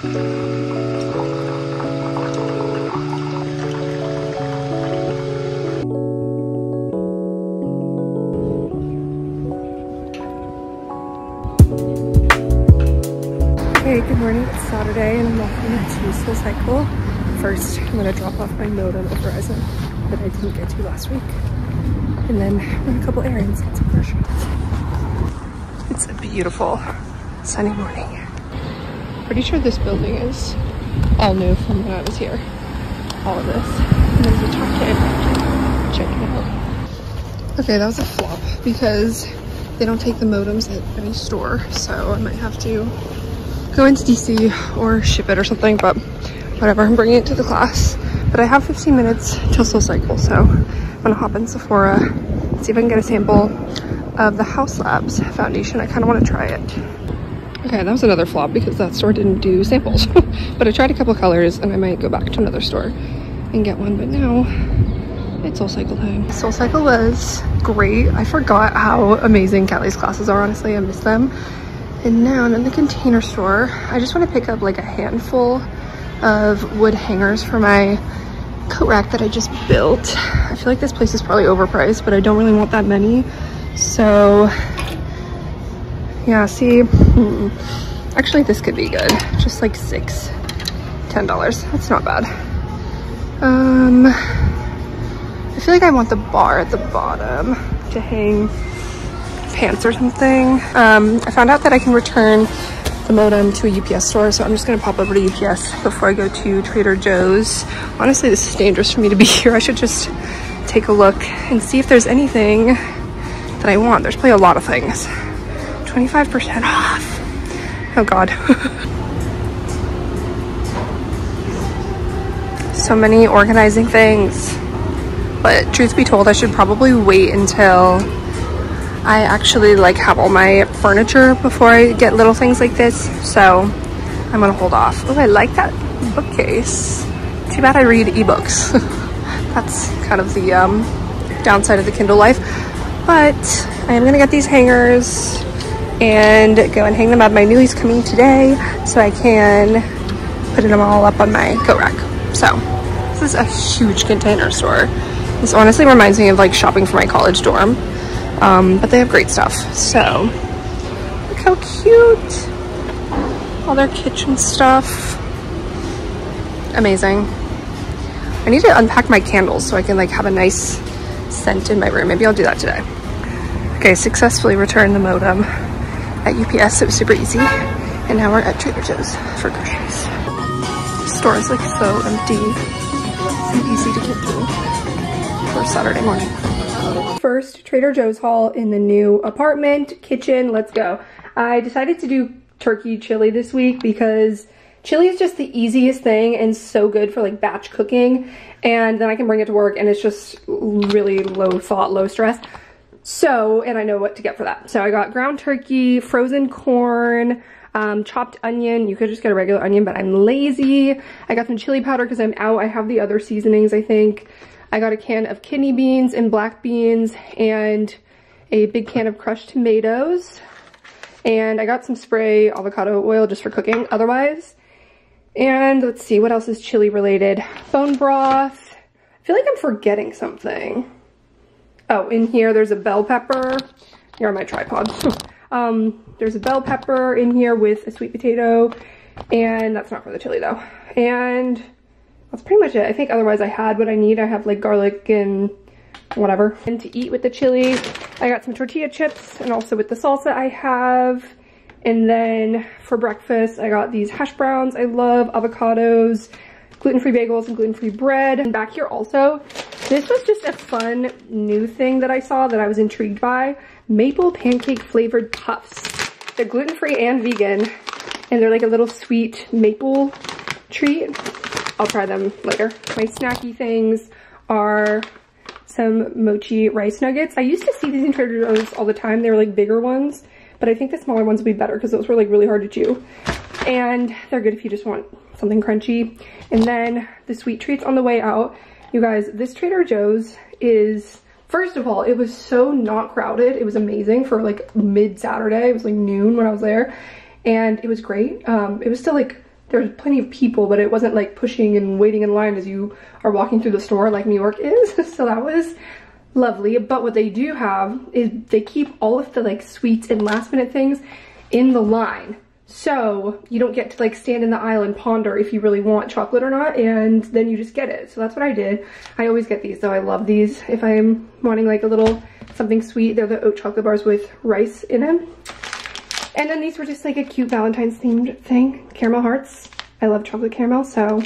Hey, good morning. It's Saturday and I'm walking to Soul Cycle. First, I'm gonna drop off my modem at Verizon that I didn't get to last week. And then run a couple errands, get some groceries. It's a beautiful sunny morning. Pretty sure this building is all new from when I was here. All of this. And there's a. Check it out. Okay, that was a flop because they don't take the modems at any store. So I might have to go into DC or ship it or something, but whatever, I'm bringing it to the class. But I have 15 minutes till Soul Cycle, so I'm gonna hop in Sephora, see if I can get a sample of the Haus Labs foundation. I kind of want to try it. Okay, that was another flop because that store didn't do samples. but I tried a couple colors and I might go back to another store and get one, but now it's Soul Cycle time. Soul Cycle was great. I forgot how amazing Callie's classes are, honestly. I miss them. And now I'm in the container store. I just want to pick up like a handful of wood hangers for my coat rack that I just built. I feel like this place is probably overpriced, but I don't really want that many. So yeah, see, actually this could be good. Just like six, ten dollars. That's not bad. Um, I feel like I want the bar at the bottom to hang pants or something. Um, I found out that I can return the modem to a UPS store, so I'm just gonna pop over to UPS before I go to Trader Joe's. Honestly, this is dangerous for me to be here. I should just take a look and see if there's anything that I want. There's probably a lot of things. 25% off. Oh God. so many organizing things. But truth be told, I should probably wait until I actually like have all my furniture before I get little things like this. So I'm gonna hold off. Oh, I like that bookcase. Too bad I read ebooks. That's kind of the um, downside of the Kindle life. But I am gonna get these hangers and go and hang them up. My Nuuly's coming today, so I can put them all up on my coat rack. So this is a huge container store. This honestly reminds me of like shopping for my college dorm. Um, but they have great stuff. So look how cute. All their kitchen stuff. Amazing. I need to unpack my candles so I can like have a nice scent in my room. Maybe I'll do that today. Okay, successfully returned the modem at UPS. It was super easy. And now we're at Trader Joe's for groceries. The store is like so empty and easy to get through for Saturday morning. First Trader Joe's haul in the new apartment, kitchen, let's go. I decided to do turkey chili this week because chili is just the easiest thing and so good for like batch cooking and then I can bring it to work and it's just really low thought, low stress. So, and I know what to get for that. So I got ground turkey, frozen corn, um, chopped onion. You could just get a regular onion, but I'm lazy. I got some chili powder because I'm out. I have the other seasonings, I think. I got a can of kidney beans and black beans and a big can of crushed tomatoes. And I got some spray avocado oil just for cooking otherwise. And let's see, what else is chili related? Bone broth. I feel like I'm forgetting something. Oh, in here there's a bell pepper. Here on my tripod. um, there's a bell pepper in here with a sweet potato. And that's not for the chili though. And that's pretty much it. I think otherwise I had what I need. I have like garlic and whatever. And to eat with the chili, I got some tortilla chips and also with the salsa I have. And then for breakfast, I got these hash browns. I love avocados, gluten-free bagels, and gluten-free bread. And back here also, this was just a fun new thing that I saw that I was intrigued by. Maple pancake flavored puffs. They're gluten-free and vegan. And they're like a little sweet maple treat. I'll try them later. My snacky things are some mochi rice nuggets. I used to see these in Trader Joe's all the time. They were like bigger ones, but I think the smaller ones would be better because those were like really hard to chew. And they're good if you just want something crunchy. And then the sweet treats on the way out. You guys, this Trader Joe's is, first of all, it was so not crowded. It was amazing for like mid-Saturday. It was like noon when I was there. And it was great. Um, it was still like there was plenty of people, but it wasn't like pushing and waiting in line as you are walking through the store like New York is. so that was lovely. But what they do have is they keep all of the like sweets and last minute things in the line. So you don't get to like stand in the aisle and ponder if you really want chocolate or not and then you just get it. So that's what I did. I always get these though. I love these if I'm wanting like a little something sweet. They're the oat chocolate bars with rice in them. And then these were just like a cute Valentine's themed thing. Caramel hearts. I love chocolate caramel so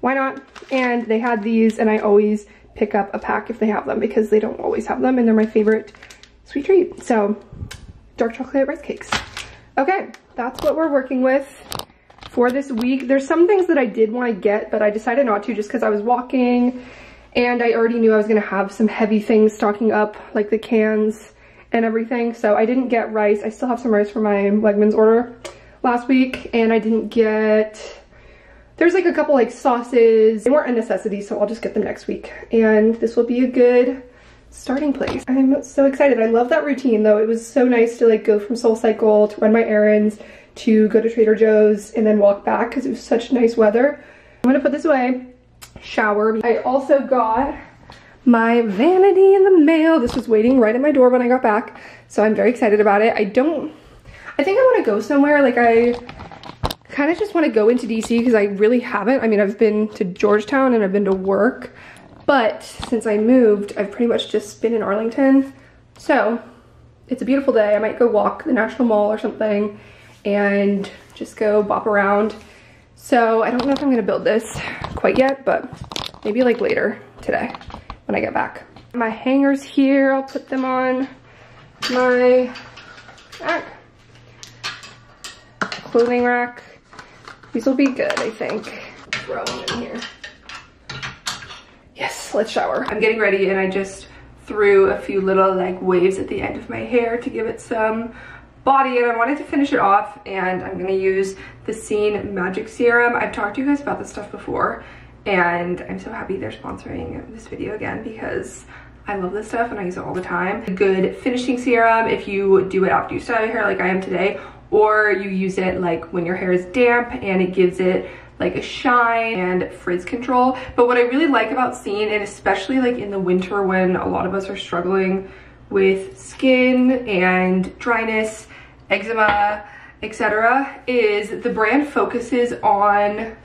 why not? And they had these and I always pick up a pack if they have them because they don't always have them and they're my favorite sweet treat. So dark chocolate rice cakes. Okay, that's what we're working with for this week. There's some things that I did want to get, but I decided not to just because I was walking and I already knew I was going to have some heavy things stocking up, like the cans and everything. So I didn't get rice. I still have some rice for my Wegmans order last week, and I didn't get... There's like a couple like sauces. They weren't a necessity, so I'll just get them next week. And this will be a good starting place. I'm so excited. I love that routine though. It was so nice to like go from SoulCycle to run my errands to go to Trader Joe's and then walk back because it was such nice weather. I'm gonna put this away, shower. I also got my vanity in the mail. This was waiting right at my door when I got back. So I'm very excited about it. I don't, I think I wanna go somewhere. Like I kind of just wanna go into DC because I really haven't. I mean, I've been to Georgetown and I've been to work but since I moved, I've pretty much just been in Arlington. So it's a beautiful day. I might go walk the National Mall or something and just go bop around. So I don't know if I'm gonna build this quite yet, but maybe like later today when I get back. My hangers here, I'll put them on my rack. Clothing rack. These will be good, I think. Throw them in here let's shower. I'm getting ready and I just threw a few little like waves at the end of my hair to give it some body and I wanted to finish it off and I'm gonna use the SEEN Magic Serum. I've talked to you guys about this stuff before and I'm so happy they're sponsoring this video again because I love this stuff and I use it all the time. A good finishing serum if you do it after you style your hair like I am today or you use it like when your hair is damp and it gives it like a shine and frizz control. But what I really like about SEEN, and especially like in the winter when a lot of us are struggling with skin and dryness, eczema, etc., is the brand focuses on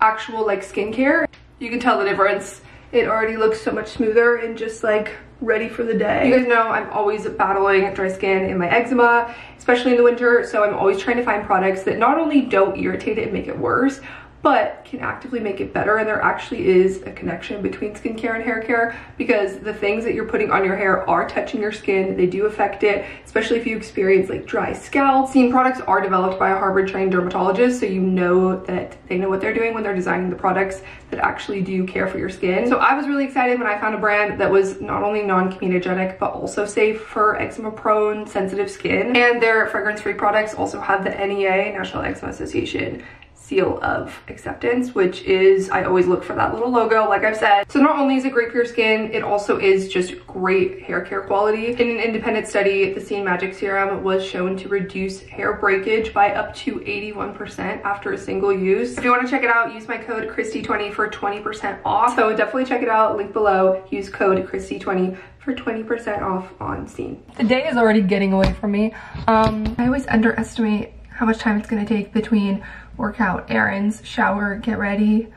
actual like skincare. You can tell the difference. It already looks so much smoother and just like ready for the day. You guys know I'm always battling dry skin and my eczema, especially in the winter. So I'm always trying to find products that not only don't irritate it and make it worse, but can actively make it better. And there actually is a connection between skincare and hair care because the things that you're putting on your hair are touching your skin. They do affect it especially if you experience like dry scalp SEEN products are developed by a harvard trained dermatologist so you know that they know what they're doing when they're designing the products that actually do care for your skin. So i was really excited when i found a brand that was not only non-comedogenic but also safe for eczema prone sensitive skin. And their fragrance free products also have the nea national eczema association seal of acceptance, which is, I always look for that little logo, like I've said. So not only is it great for your skin, it also is just great hair care quality. In an independent study, the SEEN Magic Serum was shown to reduce hair breakage by up to 81% after a single use. If you wanna check it out, use my code KRISTEE20 for 20% off. So definitely check it out, link below, use code KRISTEE20 for 20% off on SEEN. The day is already getting away from me. Um, I always underestimate how much time it's gonna take between workout, errands, shower, get ready,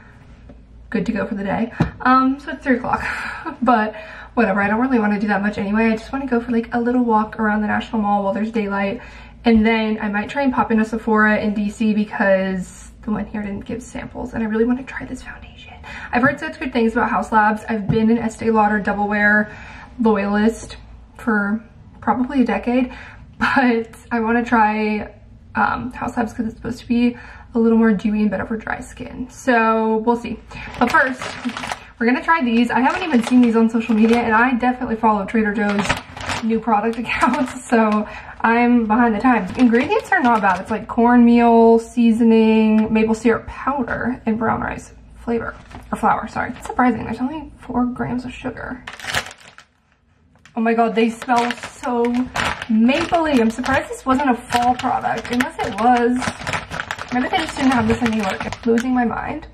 good to go for the day. Um, so it's three o'clock, but whatever. I don't really want to do that much anyway. I just want to go for like a little walk around the National Mall while there's daylight. And then I might try and pop into Sephora in DC because the one here didn't give samples and I really want to try this foundation. I've heard such good things about Haus Labs. I've been an Estee Lauder Double Wear loyalist for probably a decade, but I want to try um, Haus Labs because it's supposed to be a little more dewy and better for dry skin. So we'll see. But first, we're gonna try these. I haven't even seen these on social media and I definitely follow Trader Joe's new product accounts. So I'm behind the times. Ingredients are not bad. It's like cornmeal, seasoning, maple syrup powder, and brown rice flavor, or flour, sorry. It's surprising, there's only four grams of sugar. Oh my god, they smell so mapley. I'm surprised this wasn't a fall product, unless it was. Maybe they just didn't have this in New York. I'm losing my mind.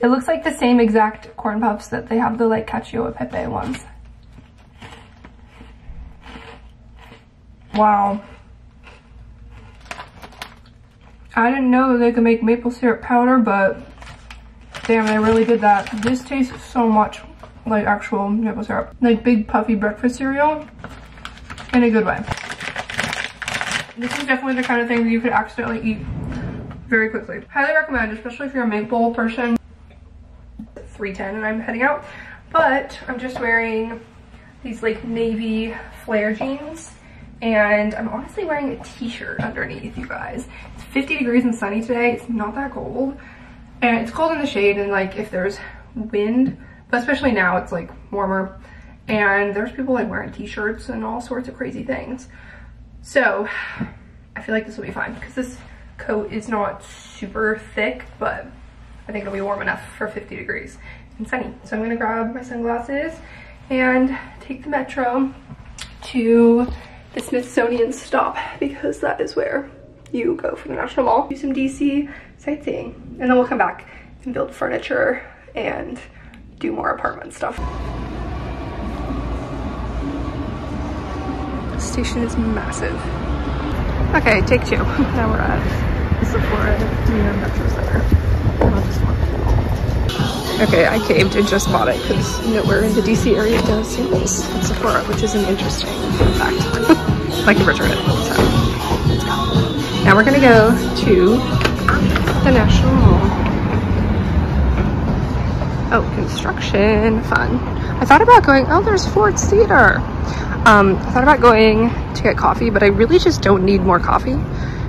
It looks like the same exact corn puffs that they have the like cacio e pepe ones. Wow. I didn't know they could make maple syrup powder, but damn, they really did that. This tastes so much like actual maple syrup. Like big puffy breakfast cereal in a good way. This is definitely the kind of thing that you could accidentally eat very quickly. Highly recommend, especially if you're a maple person. 310 and I'm heading out. But I'm just wearing these like navy flare jeans and I'm honestly wearing a t-shirt underneath you guys. It's 50 degrees and sunny today. It's not that cold. And it's cold in the shade and like if there's wind, but especially now it's like warmer and there's people like wearing t-shirts and all sorts of crazy things. So I feel like this will be fine because this coat is not super thick, but I think it'll be warm enough for 50 degrees and sunny. So I'm gonna grab my sunglasses and take the metro to the Smithsonian stop because that is where you go for the National Mall. Do some DC sightseeing and then we'll come back and build furniture and do more apartment stuff. The station is massive. Okay, take two. now we're at Sephora near Metro Center. Okay, I caved and just bought it because nowhere in the DC area does samples at Sephora, which is an interesting fact. I can return it, so. Now we're gonna go to the National Mall. Oh, construction, fun. I thought about going, oh, there's Ford's Theater. Um, I thought about going to get coffee, but I really just don't need more coffee.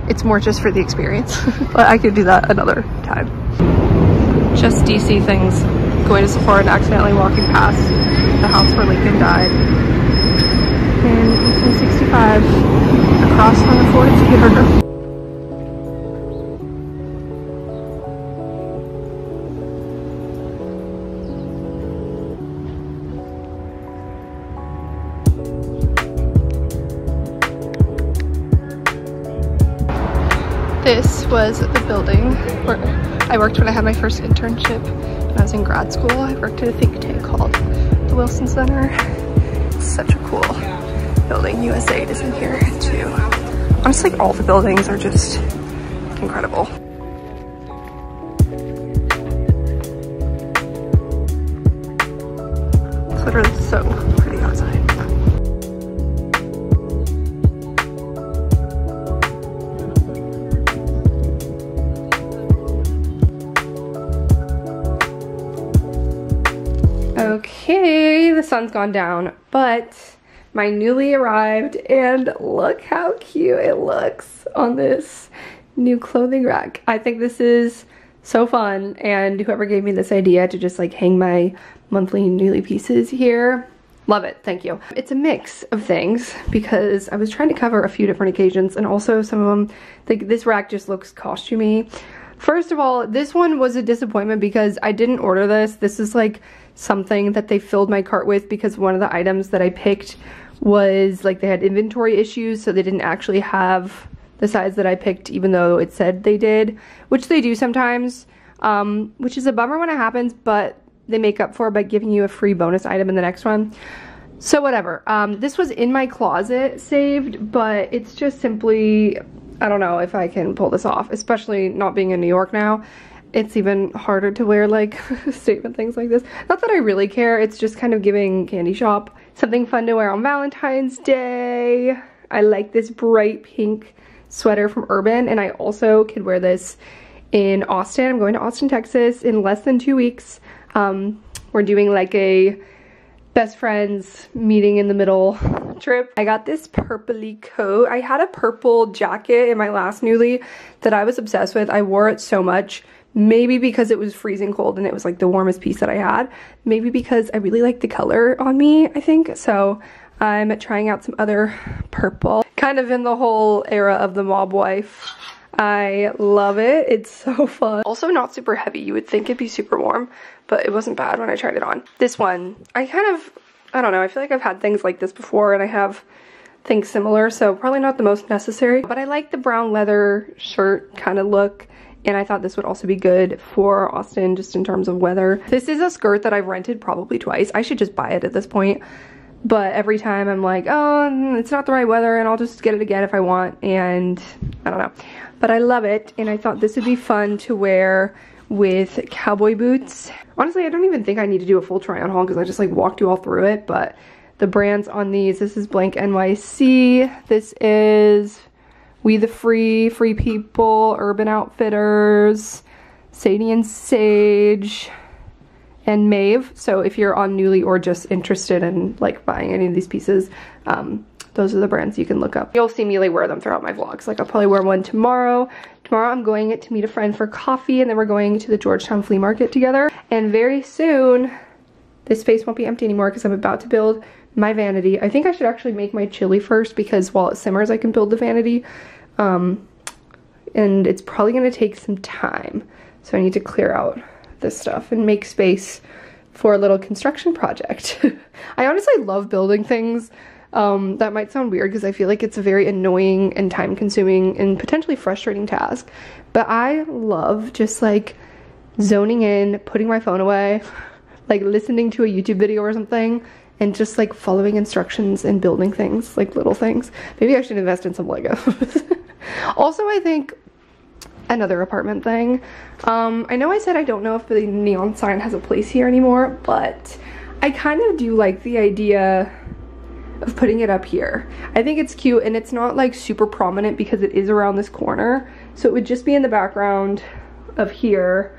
It's more just for the experience, but I could do that another time just DC things. Going to Sephora and accidentally walking past the house where Lincoln died in 1865 across from the Ford Theater. Was the building where I worked when I had my first internship when I was in grad school. I worked at a think tank called the Wilson Center. It's such a cool building. USAID is in here too. Honestly, all the buildings are just incredible. Gone down, but my Nuuly arrived and look how cute it looks on this new clothing rack. I think this is so fun and whoever gave me this idea to just like hang my monthly Nuuly pieces here, love it, thank you. It's a mix of things because I was trying to cover a few different occasions and also some of them, like this rack just looks costumey. First of all, this one was a disappointment because I didn't order this. This is like something that they filled my cart with because one of the items that I picked was like they had inventory issues so they didn't actually have the size that I picked even though it said they did, which they do sometimes, um, which is a bummer when it happens, but they make up for it by giving you a free bonus item in the next one. So whatever. Um, this was in my closet saved, but it's just simply, I don't know if I can pull this off, especially not being in New York now it's even harder to wear like statement things like this. Not that I really care, it's just kind of giving candy shop something fun to wear on Valentine's Day. I like this bright pink sweater from Urban and I also could wear this in Austin. I'm going to Austin, Texas in less than two weeks. Um, we're doing like a best friends meeting in the middle trip. I got this purpley coat. I had a purple jacket in my last Nuuly that I was obsessed with. I wore it so much Maybe because it was freezing cold and it was like the warmest piece that I had. Maybe because I really like the color on me, I think. So I'm trying out some other purple. Kind of in the whole era of the mob wife. I love it. It's so fun. Also not super heavy. You would think it'd be super warm, but it wasn't bad when I tried it on. This one, I kind of, I don't know, I feel like I've had things like this before and I have things similar, so probably not the most necessary. But I like the brown leather shirt kind of look and I thought this would also be good for Austin just in terms of weather. This is a skirt that I've rented probably twice. I should just buy it at this point. But every time I'm like, oh, mm, it's not the right weather and I'll just get it again if I want. And I don't know. But I love it. And I thought this would be fun to wear with cowboy boots. Honestly, I don't even think I need to do a full try on haul because I just like walked you all through it. But the brands on these, this is Blank NYC. This is We the Free, Free People, Urban Outfitters, Sadie and Sage, and Maeve. So if you're on Nuuly or just interested in like buying any of these pieces, um, those are the brands you can look up. You'll see me like wear them throughout my vlogs. Like I'll probably wear one tomorrow. Tomorrow I'm going to meet a friend for coffee and then we're going to the Georgetown flea market together. And very soon, this space won't be empty anymore because I'm about to build my vanity. I think I should actually make my chili first because while it simmers I can build the vanity. Um, and it's probably gonna take some time. So I need to clear out this stuff and make space for a little construction project. I honestly love building things. Um, that might sound weird because I feel like it's a very annoying and time consuming and potentially frustrating task. But I love just like zoning in, putting my phone away, like listening to a YouTube video or something and just like following instructions and building things, like little things. Maybe I should invest in some Legos. also, I think another apartment thing. Um, I know I said I don't know if the neon sign has a place here anymore, but I kind of do like the idea of putting it up here. I think it's cute and it's not like super prominent because it is around this corner. So it would just be in the background of here.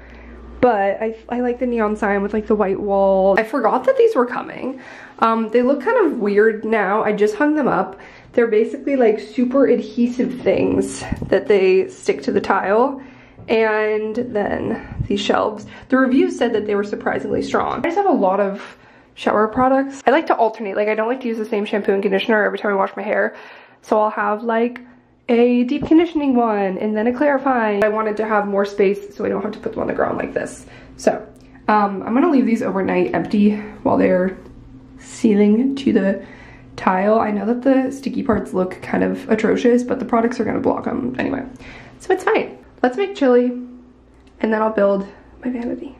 But I, I like the neon sign with like the white wall. I forgot that these were coming. Um, they look kind of weird now. I just hung them up. They're basically like super adhesive things that they stick to the tile. And then these shelves. The reviews said that they were surprisingly strong. I just have a lot of shower products. I like to alternate. Like I don't like to use the same shampoo and conditioner every time I wash my hair. So I'll have like a deep conditioning one and then a clarifying. I wanted to have more space so I don't have to put them on the ground like this. So um, I'm gonna leave these overnight empty while they're sealing to the tile. I know that the sticky parts look kind of atrocious, but the products are gonna block them anyway. So it's fine. Let's make chili and then I'll build my vanity.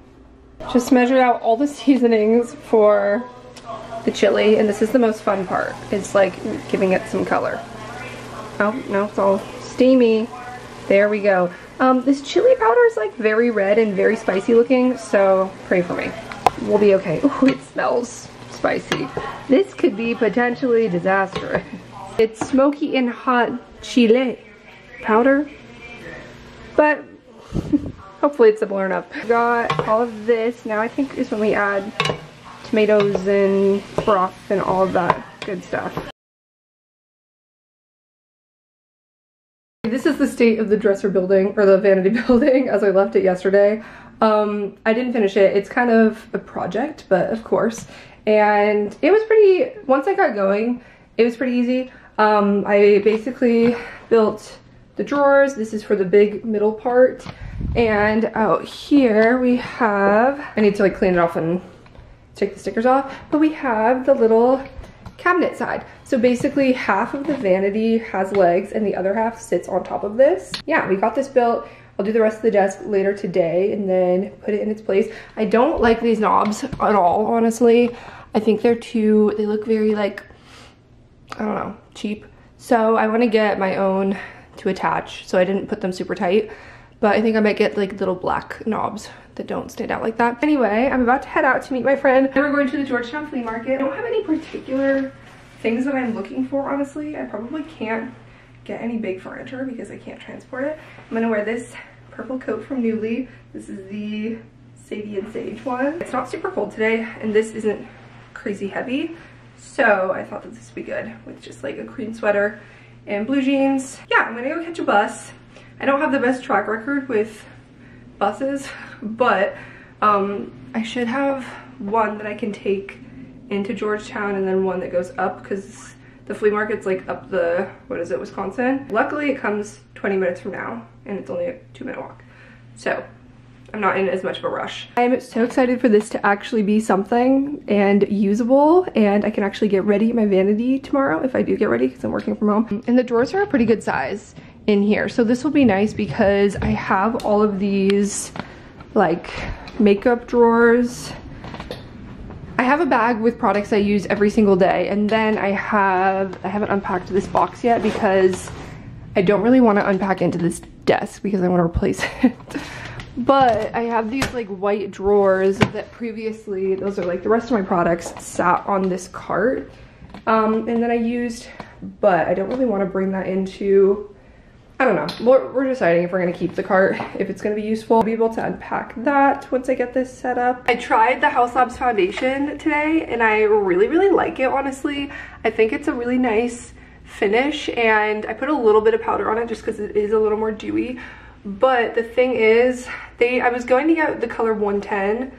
Just measured out all the seasonings for the chili and this is the most fun part. It's like giving it some color. Oh, no, it's all steamy. There we go. Um, this chili powder is like very red and very spicy looking, so pray for me. We'll be okay. Oh, it smells spicy. This could be potentially disastrous. It's smoky and hot chile powder, but hopefully it's a similar enough. Got all of this. Now I think is when we add tomatoes and broth and all of that good stuff. This is the state of the dresser building, or the vanity building, as I left it yesterday. Um, I didn't finish it. It's kind of a project, but of course and it was pretty, once I got going, it was pretty easy. Um, I basically built the drawers. This is for the big middle part. And out here we have, I need to like clean it off and take the stickers off, but we have the little cabinet side. So basically half of the vanity has legs and the other half sits on top of this. Yeah, we got this built. I'll do the rest of the desk later today and then put it in its place. I don't like these knobs at all, honestly. I think they're too, they look very like, I don't know, cheap. So I want to get my own to attach. So I didn't put them super tight, but I think I might get like little black knobs that don't stand out like that. Anyway, I'm about to head out to meet my friend. We're going to the Georgetown Flea Market. I don't have any particular things that I'm looking for, honestly. I probably can't get any big furniture because I can't transport it. I'm gonna wear this purple coat from Nuuly. This is the Sadie and Sage one. It's not super cold today, and this isn't crazy heavy. So I thought that this would be good with just like a cream sweater and blue jeans. Yeah, I'm gonna go catch a bus. I don't have the best track record with buses, but um, I should have one that I can take into Georgetown and then one that goes up because the flea market's like up the, what is it, Wisconsin? Luckily it comes 20 minutes from now and it's only a two minute walk. So I'm not in as much of a rush. I'm so excited for this to actually be something and usable and I can actually get ready my vanity tomorrow if I do get ready because I'm working from home. And the drawers are a pretty good size in here. So this will be nice because I have all of these like makeup drawers. I have a bag with products I use every single day and then I have, I haven't unpacked this box yet because I don't really want to unpack into this desk because I want to replace it. but I have these like white drawers that previously, those are like the rest of my products sat on this cart. Um, and then I used, but I don't really want to bring that into I don't know. We're, we're deciding if we're going to keep the cart, if it's going to be useful. I'll be able to unpack that once I get this set up. I tried the Haus Labs foundation today and I really, really like it, honestly. I think it's a really nice finish and I put a little bit of powder on it just because it is a little more dewy. But the thing is, they I was going to get the color 110,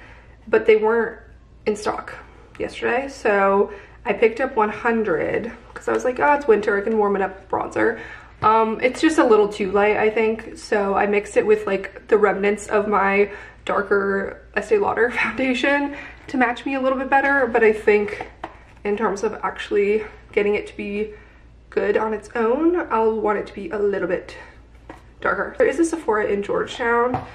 but they weren't in stock yesterday. So I picked up 100 because I was like, oh, it's winter. I can warm it up with bronzer. Um, it's just a little too light, I think. So I mixed it with like the remnants of my darker Estee Lauder foundation to match me a little bit better. But I think in terms of actually getting it to be good on its own, I'll want it to be a little bit darker. There is a Sephora in Georgetown.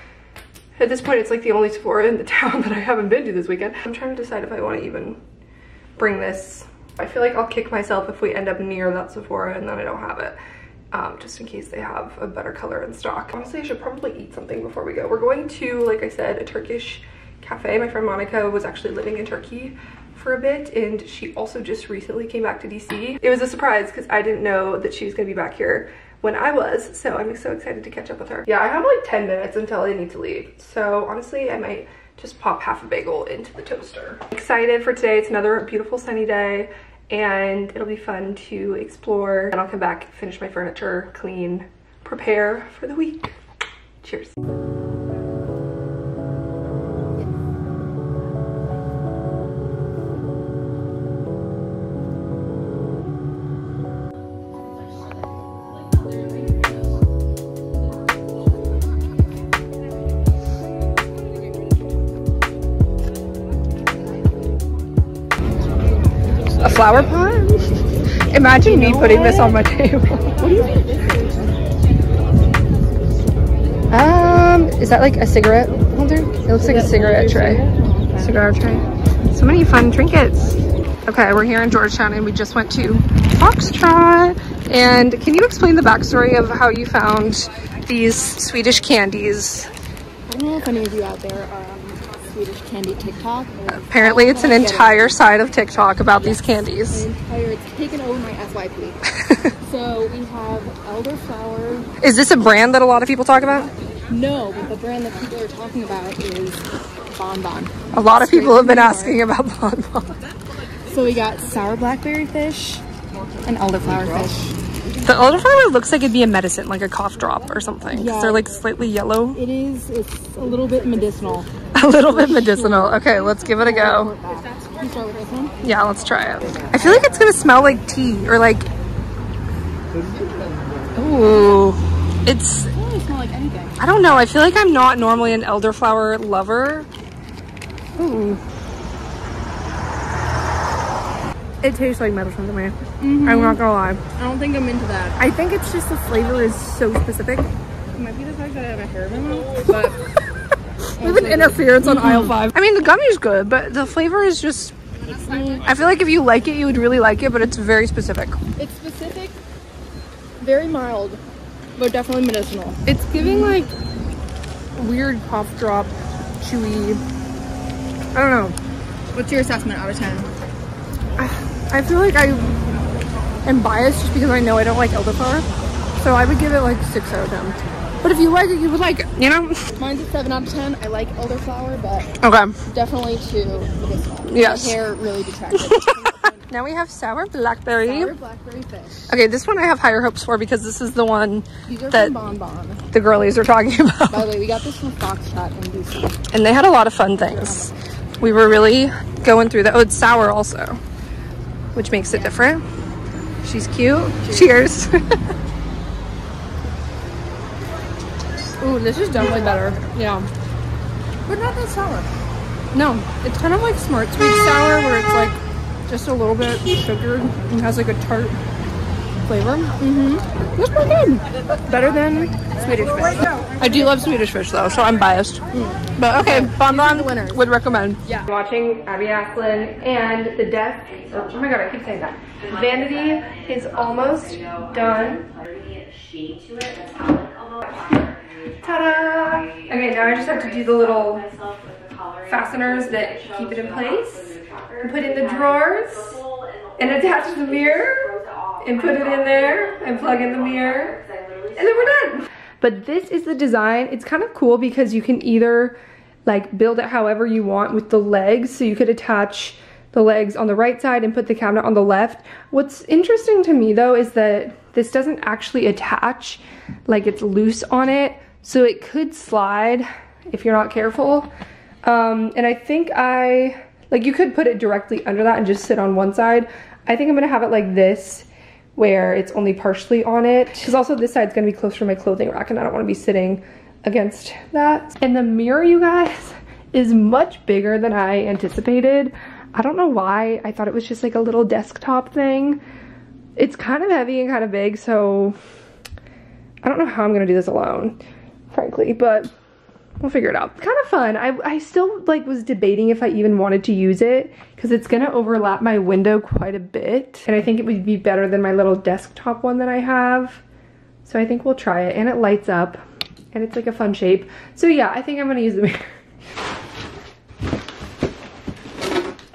At this point, it's like the only Sephora in the town that I haven't been to this weekend. I'm trying to decide if I want to even bring this. I feel like I'll kick myself if we end up near that Sephora and then I don't have it um, just in case they have a better color in stock. Honestly, I should probably eat something before we go. We're going to, like I said, a Turkish cafe. My friend Monica was actually living in Turkey for a bit and she also just recently came back to DC. It was a surprise because I didn't know that she was gonna be back here when I was, so I'm so excited to catch up with her. Yeah, I have like 10 minutes until I need to leave. So honestly, I might just pop half a bagel into the toaster. Excited for today. It's another beautiful sunny day and it'll be fun to explore. And I'll come back, finish my furniture, clean, prepare for the week. Cheers. Flower pot? Imagine me putting this on my table. What Um, is that like a cigarette holder? It looks like a cigarette tray. Cigar tray. So many fun trinkets. Okay, we're here in Georgetown and we just went to Foxtrot. And can you explain the backstory of how you found these Swedish candies? I don't know if any of you out there are on Swedish candy TikTok. Apparently it's an entire side of TikTok about these candies. An entire, it's taken over my FYP. so we have elderflower. Is this a brand that a lot of people talk about? No, but the brand that people are talking about is Bon Bon. A lot of Straight people have been asking about Bon Bon. So we got sour blackberry fish and elderflower fish. The elderflower looks like it'd be a medicine, like a cough drop or something. Yeah. They're like slightly yellow, It is, it's a little bit medicinal. a little bit medicinal. Okay, let's give it a go. Can you start with this one? Yeah, let's try it. I feel like it's gonna smell like tea or like, ooh, it's, It doesn't really smell like anything. I don't know. I feel like I'm not normally an elderflower lover. Ooh. It tastes like medicine to me. Mm-hmm. I'm not gonna lie. I don't think I'm into that. I think it's just the flavor is so specific. It might be the fact that I have a hair in my mouth, but We have an interference on aisle five. I mean, the gummy's good, but the flavor is just. I feel like if you like it, you would really like it, but it's very specific. it's specific, very mild, but definitely medicinal. It's giving like weird cough drop, chewy. I don't know. What's your assessment out of 10? I feel like I am biased just because I know I don't like elderflower. So I would give it like 6 out of 10. But if you like it, you would like it, you know? Mine's a 7 out of 10. I like elderflower, but Okay. definitely too medicinal. Yes. My hair really detracted. Now we have sour blackberry. Sour blackberry fish. Okay, this one I have higher hopes for because this is the one That- Bon Bon. the girlies are talking about. By the way, we got this from Foxtrot in DC. and they had a lot of fun things. We were really going through that. Oh, it's sour also, which makes it different. She's cute. Cheers. Ooh, this is definitely better. Yeah. But not that sour. No, it's kind of like smart sweet sour where it's like just a little bit sugared and has like a tart flavor. Mm-hmm. It's pretty good. Better than Swedish fish. I do love Swedish fish though, so I'm biased. Mm. But okay, Bon the Bon would recommend. Yeah. Watching Abby Asplin and the desk. Oh, oh my god, I keep saying that. Vanity is almost done. Ta-da! Okay, now I just have to do the little fasteners that keep it in place and put in the drawers and attach the mirror and put it in there and plug in the mirror and then we're done. But this is the design. It's kind of cool because you can either like build it however you want with the legs. So you could attach the legs on the right side and put the cabinet on the left. What's interesting to me though is that this doesn't actually attach, like it's loose on it. So it could slide if you're not careful. Um, and I think I, like you could put it directly under that and just sit on one side. I think I'm gonna have it like this where it's only partially on it. Because also this side's gonna be closer to my clothing rack and I don't wanna be sitting against that. And the mirror, you guys, is much bigger than I anticipated. I don't know why. I thought it was just like a little desktop thing. It's kind of heavy and kind of big, so I don't know how I'm gonna do this alone, frankly, but we'll figure it out. Kind of fun. I, I still like was debating if I even wanted to use it because it's gonna overlap my window quite a bit. And I think it would be better than my little desktop one that I have. So I think we'll try it and it lights up and it's like a fun shape. So yeah, I think I'm gonna use the mirror.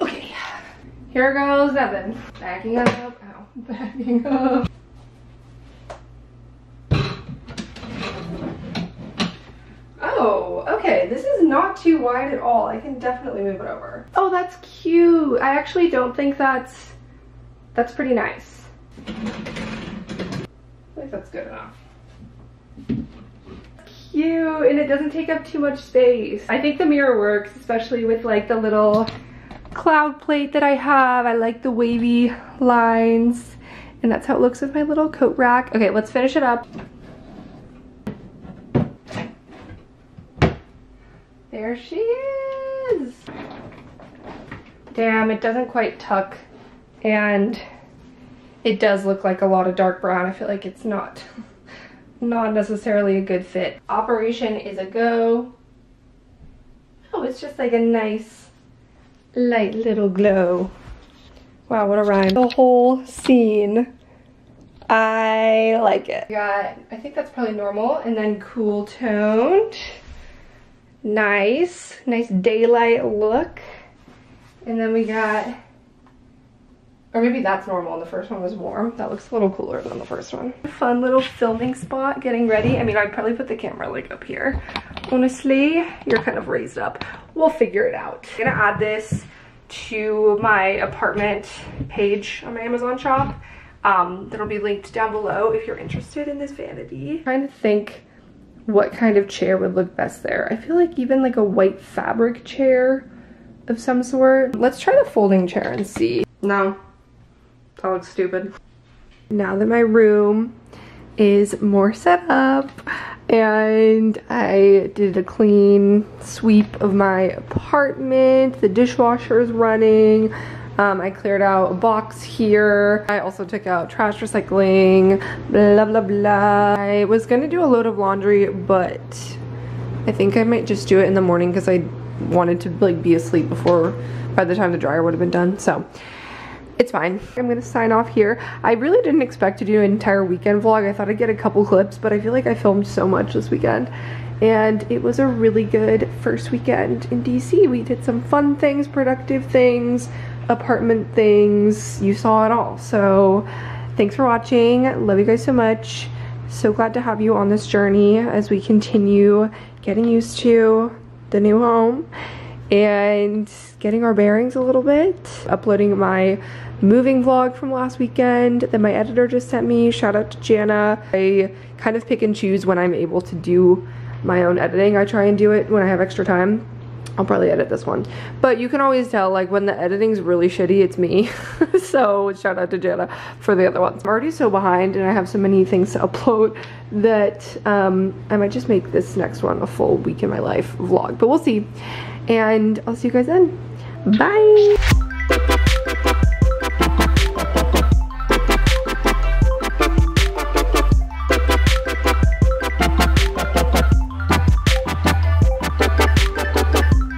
okay, here goes Evan. Backing up, ow, backing up. Oh, okay, this is not too wide at all. I can definitely move it over. Oh, that's cute. I actually don't think that's, that's pretty nice. I think that's good enough cute and it doesn't take up too much space. I think the mirror works, especially with like the little cloud plate that I have. I like the wavy lines and that's how it looks with my little coat rack. Okay, let's finish it up. There she is. Damn, it doesn't quite tuck and it does look like a lot of dark brown. I feel like it's not not necessarily a good fit. Operation is a go. Oh, it's just like a nice light little glow. Wow, what a rhyme. The whole scene. I like it. Got, I think that's probably normal, and then cool toned. Nice, nice daylight look. And then we got or maybe that's normal and the first one was warm. That looks a little cooler than the first one. Fun little filming spot getting ready. I mean, I'd probably put the camera like up here. Honestly, you're kind of raised up. We'll figure it out. I'm gonna add this to my apartment page on my Amazon shop. Um, that'll be linked down below if you're interested in this vanity. I'm trying to think what kind of chair would look best there. I feel like even like a white fabric chair of some sort. Let's try the folding chair and see. No, that looks stupid. Now that my room is more set up and I did a clean sweep of my apartment, the dishwasher is running, um, I cleared out a box here. I also took out trash recycling, blah, blah, blah. I was gonna do a load of laundry, but I think I might just do it in the morning because I wanted to like be asleep before, by the time the dryer would have been done, so it's fine. I'm gonna sign off here. I really didn't expect to do an entire weekend vlog. I thought I'd get a couple clips, but I feel like I filmed so much this weekend. And it was a really good first weekend in DC. We did some fun things, productive things, apartment things. You saw it all. So thanks for watching. Love you guys so much. So glad to have you on this journey as we continue getting used to the new home and getting our bearings a little bit. Uploading my moving vlog from last weekend that my editor just sent me. Shout out to Jana. I kind of pick and choose when I'm able to do my own editing. I try and do it when I have extra time. I'll probably edit this one. But you can always tell like when the editing's really shitty, it's me. so shout out to Jana for the other ones. I'm already so behind and I have so many things to upload that um, I might just make this next one a full week in my life vlog. But we'll see. And I'll see you guys then. Bye!